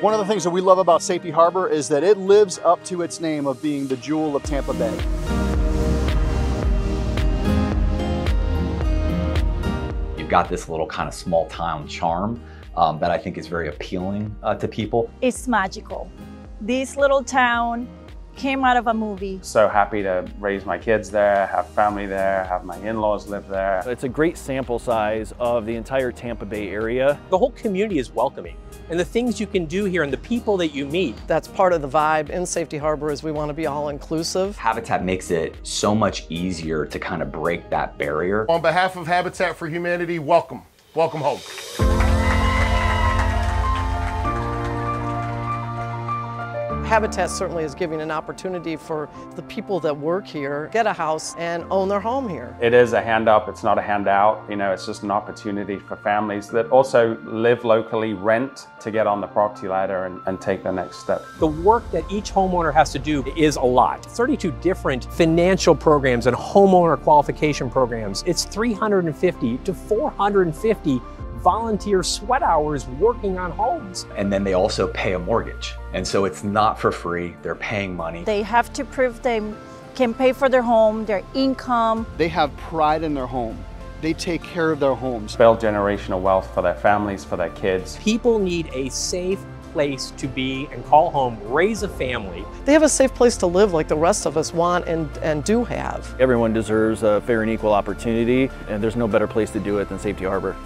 One of the things that we love about Safety Harbor is that it lives up to its name of being the jewel of Tampa Bay. You've got this little kind of small town charm um, that I think is very appealing uh, to people. It's magical. This little town came out of a movie. So happy to raise my kids there, have family there, have my in-laws live there. It's a great sample size of the entire Tampa Bay area. The whole community is welcoming and the things you can do here and the people that you meet. That's part of the vibe in Safety Harbor is we want to be all inclusive. Habitat makes it so much easier to kind of break that barrier. On behalf of Habitat for Humanity, welcome. Welcome home. Habitat certainly is giving an opportunity for the people that work here get a house and own their home here. It is a hand up, it's not a handout. You know, it's just an opportunity for families that also live locally, rent to get on the property ladder and, and take the next step. The work that each homeowner has to do is a lot. 32 different financial programs and homeowner qualification programs. It's 350 to 450 volunteer sweat hours working on homes. And then they also pay a mortgage. And so it's not for free, they're paying money. They have to prove they can pay for their home, their income. They have pride in their home. They take care of their homes. Build generational wealth for their families, for their kids. People need a safe place to be and call home, raise a family. They have a safe place to live like the rest of us want and, and do have. Everyone deserves a fair and equal opportunity, and there's no better place to do it than Safety Harbor.